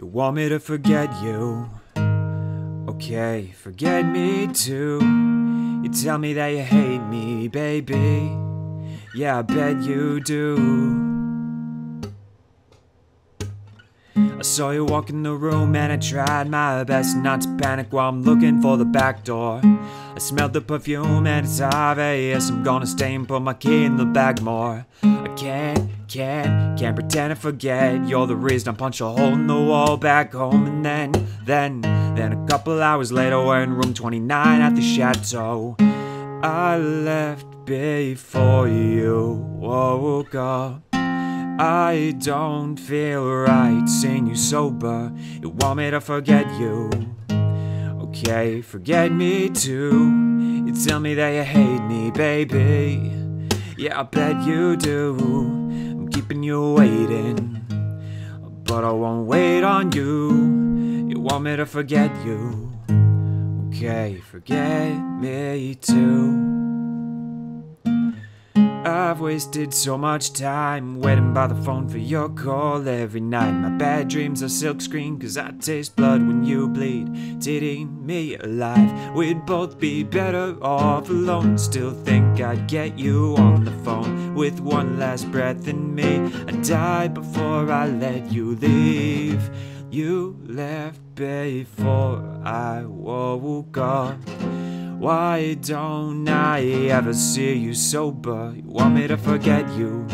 You want me to forget you? Okay, forget me too. You tell me that you hate me, baby. Yeah, I bet you do. I saw you walk in the room and I tried my best not to panic while I'm looking for the back door. I smelled the perfume and it's obvious I'm gonna stay and put my key in the bag more. I can't, can't, can't pretend to forget you're the reason I punch a hole in the wall back home and then, then, then a couple hours later we're in room 29 at the chateau. I left before you woke up. I don't feel right seeing you sober. You want me to forget you. Okay, forget me too. You tell me that you hate me, baby. Yeah, I bet you do. I'm keeping you waiting. But I won't wait on you. You want me to forget you. Okay, forget me too. I've wasted so much time waiting by the phone for your call every night. My bad dreams are silkscreen, cause I taste blood when you bleed. Eating me alive, we'd both be better off alone. Still think I'd get you on the phone with one last breath in me. I'd die before I let you leave. You left before I woke up. Why don't I ever see you sober? You want me to forget you?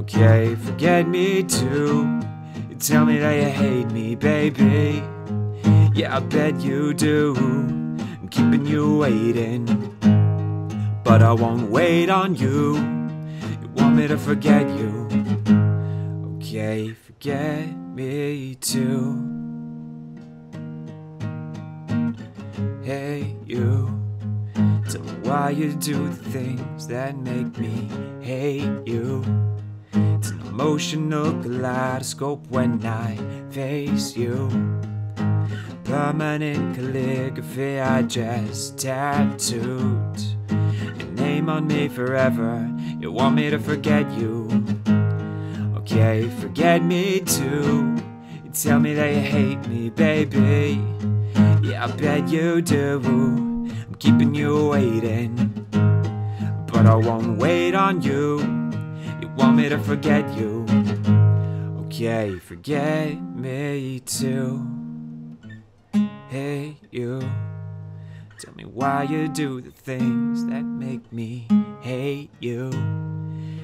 Okay, forget me too. You tell me that you hate me, baby. Yeah, I bet you do. I'm keeping you waiting. But I won't wait on you. You want me to forget you? Okay, forget me too. Why you do the things that make me hate you. It's an emotional kaleidoscope when I face you. Permanent calligraphy I just tattooed. Your name on me forever. You want me to forget you. Okay, forget me too. You tell me that you hate me, baby. Yeah, I bet you do. Keeping you waiting. But I won't wait on you. You want me to forget you. Okay, forget me too. Hey, you. Tell me why you do the things that make me hate you.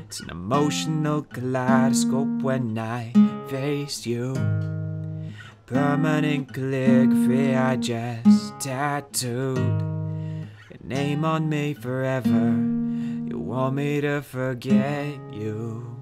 It's an emotional kaleidoscope when I face you. Permanent calligraphy I just tattooed. Name on me forever. You want me to forget you.